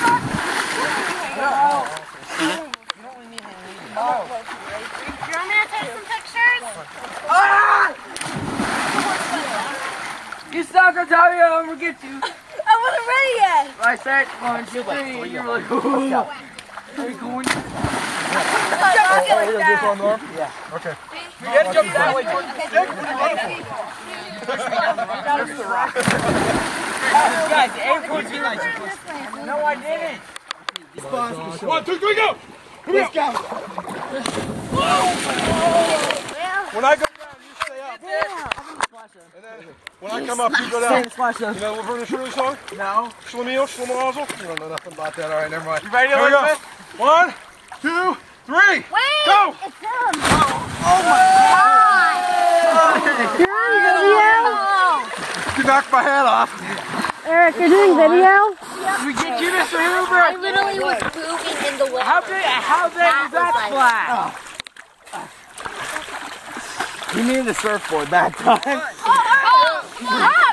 You want me to take some pictures? You suck, I'll tell you, I'm gonna get you. I wasn't ready yet. I said one, two, three, and you were like, ooh. Are you going? Oh, we're gonna do this on Norm? Yeah. Okay. You gotta jump that way. Guys, aim towards you. No, I didn't. One, two, three, go! Let's go! When I go down, you stay up. And then when I come up, you go down. You know Laverne and Shirley song? No. Schlemiel, Schlemazel? You don't know nothing about that. All right, never mind. You ready, Here we go. One, two, three. Wait! Go! It's him! Oh, my god! You knocked my hat off. Eric, you're doing video? We get you, Mr. I Hoover. literally was moving in the way. How big? How big That is that was flag? Oh. You need the surfboard that time. Oh, oh, oh, oh